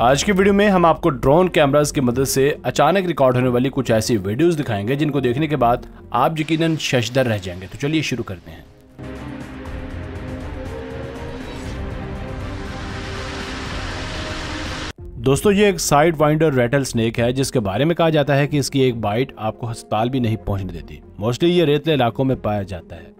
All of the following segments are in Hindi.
आज की वीडियो में हम आपको ड्रोन कैमरास की मदद से अचानक रिकॉर्ड होने वाली कुछ ऐसी वीडियोस दिखाएँगे, जिनको देखने के बाद आप यकीनन शशदर रह जाएँगे। तो चलिए शुरू करते हैं। दोस्तों, ये एक साइड वाइंडर रेटल स्नेक है, जिसके बारे में कहा जाता है कि इसकी एक बाइट आपको अस्पताल भी नहीं पहुँचने देती। मोस्टली ये रेतले इलाकों में पाया जाता है।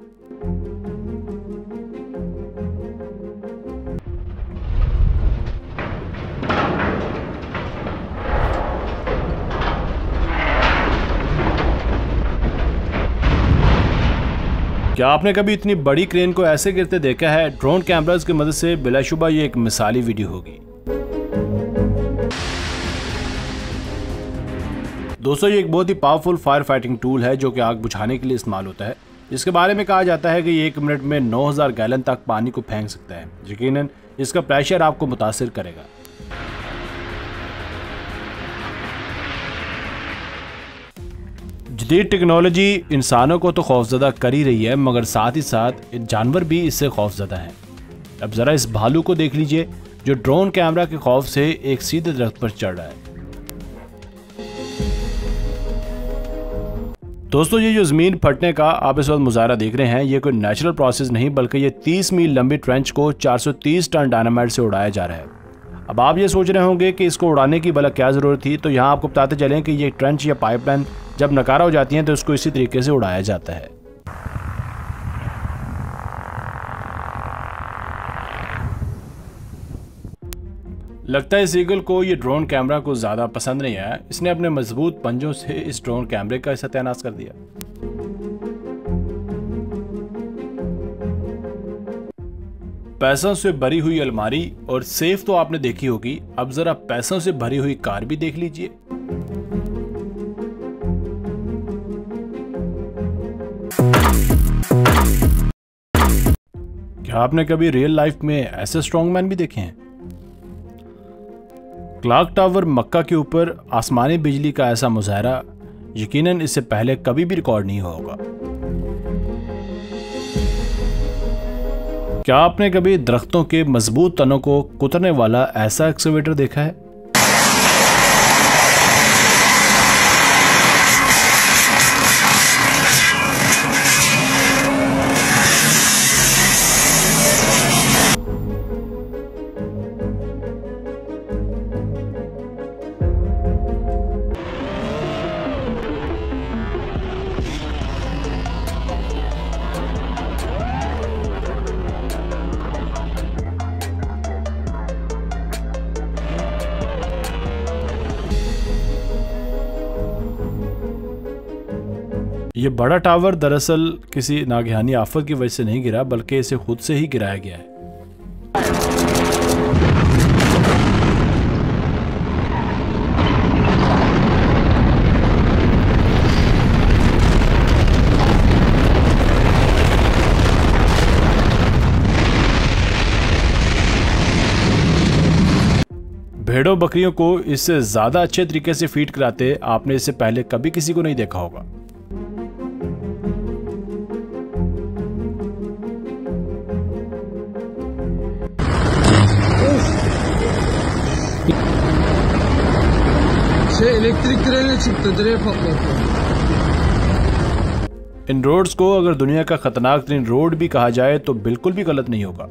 क्या आपने कभी इतनी बड़ी क्रेन को ऐसे गिरते देखा है? ड्रोन कैमराज की मदद से बिलाशुबा ये एक मिसाली वीडियो होगी। दोस्तों, ये एक बहुत ही पावरफुल फायर फाइटिंग टूल है जो कि आग बुझाने के लिए इस्तेमाल होता है। इसके बारे में कहा जाता है कि ये एक मिनट में 9000 गैलन तक पानी को फेंक सकता है। यकीनन, इसका प्रेशर आपको मुतासर करेगा। जदीद टेक्नोलॉजी इंसानों को तो खौफजदा कर ही रही है, मगर साथ ही साथ जानवर भी इससे खौफजदा हैं। अब ज़रा इस भालू को देख लीजिए, जो ड्रोन कैमरा के खौफ से एक सीधे दरख्त पर चढ़ रहा है। दोस्तों, ये जो ज़मीन फटने का आप इस वक्त मुजाहरा देख रहे हैं, ये कोई नेचुरल प्रोसेस नहीं, बल्कि ये 30 मील लंबी ट्रेंच को 430 टन डायनामाइट से उड़ाया जा रहा है। अब आप ये सोच रहे होंगे कि इसको उड़ाने की भला क्या ज़रूरत थी तो यहाँ आपको बताते चलें कि ये ट्रेंच या पाइपलाइन जब नकारा हो जाती हैं तो उसको इसी तरीके से उड़ाया जाता है। लगता है इस ईगल को ये ड्रोन कैमरा को ज़्यादा पसंद नहीं आया। इसने अपने मज़बूत पंजों से इस ड्रोन कैमरे का सत्यानाश कर दिया। पैसों से भरी हुई अलमारी, और सेफ़ तो आपने देखी होगी। अब जरा पैसों से भरी हुई कार भी देख लीजिए। क्या आपने कभी रियल लाइफ में ऐसे स्ट्रॉन्गमैन भी देखे हैं? क्लाक टावर मक्का के ऊपर आसमानी बिजली का ऐसा मुजाहरा यकीनन इससे पहले कभी भी रिकॉर्ड नहीं होगा। क्या आपने कभी दरख्तों के मज़बूत तनों को कुतरने वाला ऐसा एक्सवेटर देखा है? ये बड़ा टावर दरअसल किसी नागहानी आफत की वजह से नहीं गिरा, बल्कि इसे खुद से ही गिराया गया है। भेड़ों बकरियों को इससे ज़्यादा अच्छे तरीके से फ़ीड कराते आपने इससे पहले कभी किसी को नहीं देखा होगा। Şey, elektrik direğine çıktı direğe patlattı. इन रोड्स को अगर दुनिया का खतरनाक तरीन रोड भी कहा जाए तो बिल्कुल भी गलत नहीं होगा